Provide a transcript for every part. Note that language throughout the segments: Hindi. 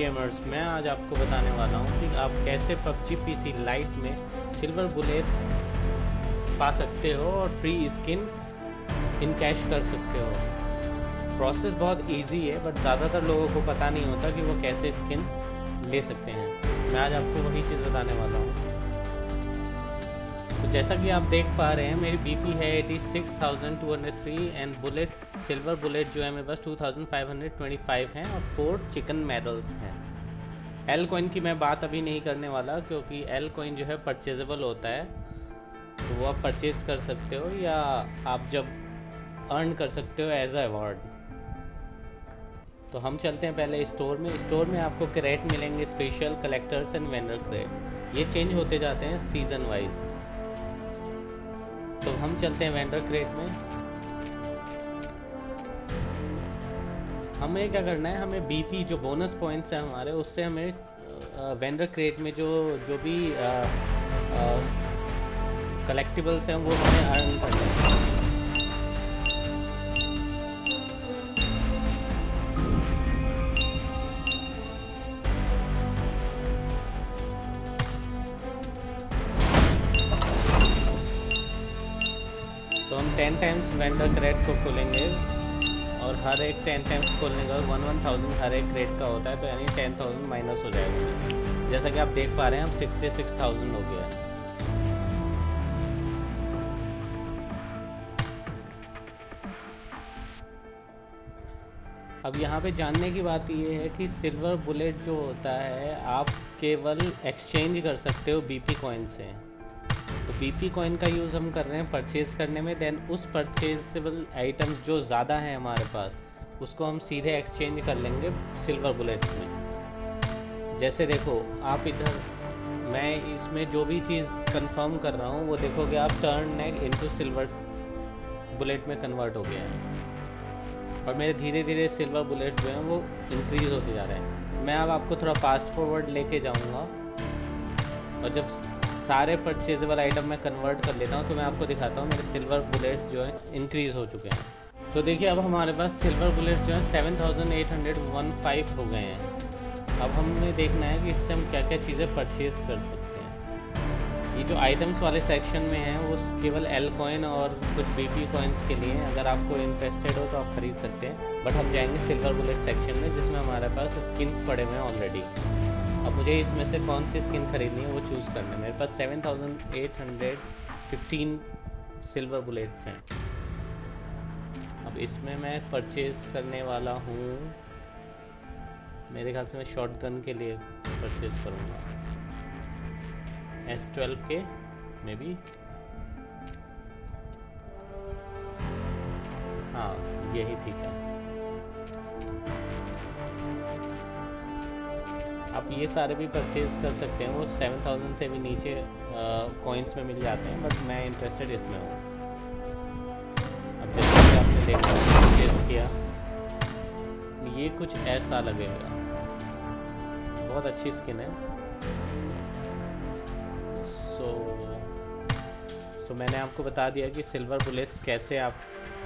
गेमर्स मैं आज आपको बताने वाला हूँ कि आप कैसे पबजी पीसी लाइट में सिल्वर बुलेट्स पा सकते हो और फ्री स्किन इन कैश कर सकते हो। प्रोसेस बहुत इजी है बट ज़्यादातर लोगों को पता नहीं होता कि वो कैसे स्किन ले सकते हैं। मैं आज आपको वही चीज़ बताने वाला हूँ। तो जैसा कि आप देख पा रहे हैं मेरी बीपी है 86,203 एंड बुलेट सिल्वर बुलेट जो है मेरे पास 2,525 हैं और फोर चिकन मेडल्स हैं। एल कोइन की मैं बात अभी नहीं करने वाला क्योंकि एल कोइन जो है परचेजेबल होता है। तो वो आप परचेज कर सकते हो या आप जब अर्न कर सकते हो एज अ अवार्ड तो हम चलते हैं पहले स्टोर में। स्टोर में आपको क्रेट मिलेंगे special collectors and vendor crate ये चेंज होते जाते हैं सीज़न वाइज तो हम चलते हैं वेंडर क्रेट में। हमें क्या करना है, हमें बीपी जो बोनस पॉइंट्स हैं हमारे, उससे हमें वेंडर क्रेट में जो जो भी कलेक्टिबल्स हैं वो हमें अर्न करना हैं। तो हम टेन टाइम्स वेंडर क्रेट को खोलेंगे और हर एक टेन टाइम्स खोलने का वन वन थाउज़ेंड हर एक क्रेट का होता है तो यानी टेन थाउज़ेंड माइनस हो जाएगा। जैसा कि आप देख पा रहे हैं हम सिक्सटी सिक्स थाउज़ेंड हो गया। अब यहाँ पे जानने की बात ये है कि सिल्वर बुलेट जो होता है, आप केवल एक्सचेंज कर सकते हो बीपी कॉइन से। तो बीपी कॉइन का यूज़ हम कर रहे हैं परचेज़ करने में देन उस परचेजेबल आइटम्स जो ज़्यादा हैं हमारे पास, उसको हम सीधे एक्सचेंज कर लेंगे सिल्वर बुलेट्स में। जैसे देखो, आप इधर, मैं इसमें जो भी चीज़ कंफर्म कर रहा हूँ, वो देखोगे आप turn neck into silver bullet में कन्वर्ट हो गया है। और मेरे धीरे धीरे सिल्वर बुलेट जो हैं वो इंक्रीज़ होते जा रहे हैं। मैं अब आपको थोड़ा फास्ट फॉरवर्ड लेके जाऊँगा। और जब सारे परचेजेबल आइटम मैं कन्वर्ट कर लेता हूँ तो मैं आपको दिखाता हूँ, मेरे सिल्वर बुलेट्स जो है इंक्रीज़ हो चुके हैं। तो देखिए, अब हमारे पास सिल्वर बुलेट्स जो है seven thousand eight hundred one five हो गए हैं। अब हमें देखना है कि इससे हम क्या क्या चीज़ें परचेज़ कर सकते हैं। ये जो आइटम्स वाले सेक्शन में हैं, वो केवल एल कॉइन और कुछ बी पी कॉइन्स के लिए हैं। अगर आपको इंटरेस्टेड हो तो आप ख़रीद सकते हैं। बट हम जाएँगे सिल्वर बुलेट सेक्शन में, जिसमें हमारे पास स्किन्स पड़े हुए हैं ऑलरेडी अब मुझे इसमें से कौन सी स्किन खरीदनी है वो चूज़ करना है। मेरे पास seven thousand eight hundred fifteen silver bullets हैं। अब इसमें मैं परचेज़ करने वाला हूँ। मेरे ख्याल से मैं शॉर्ट गन के लिए परचेज़ करूँगा। एस ट्वेल्व के मे बी हाँ यही ठीक है। आप ये सारे भी परचेज कर सकते हैं, वो सेवन थाउज़ेंड से भी नीचे कॉइन्स में मिल जाते हैं बट मैं इंटरेस्टेड इसमें हूँ। अब जैसे कि आपने देखा परचेज किया। ये कुछ ऐसा लगेगा बहुत अच्छी स्किन है। सो सो मैंने आपको बता दिया कि सिल्वर बुलेट्स कैसे आप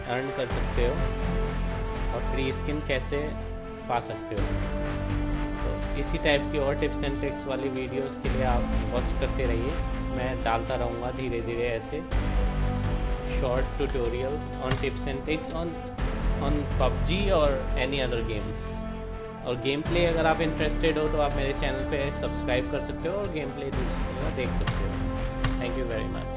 अर्न कर सकते हो और फ्री स्किन कैसे पा सकते हो। इसी टाइप की और टिप्स एंड ट्रिक्स वाली वीडियोस के लिए आप वॉच करते रहिए। मैं डालता रहूँगा धीरे धीरे ऐसे short tutorials on tips and tricks on on PUBG और एनी अदर गेम्स और गेम प्ले अगर आप इंटरेस्टेड हो तो आप मेरे चैनल पे सब्सक्राइब कर सकते हो और गेम प्ले देख सकते हो। Thank you very much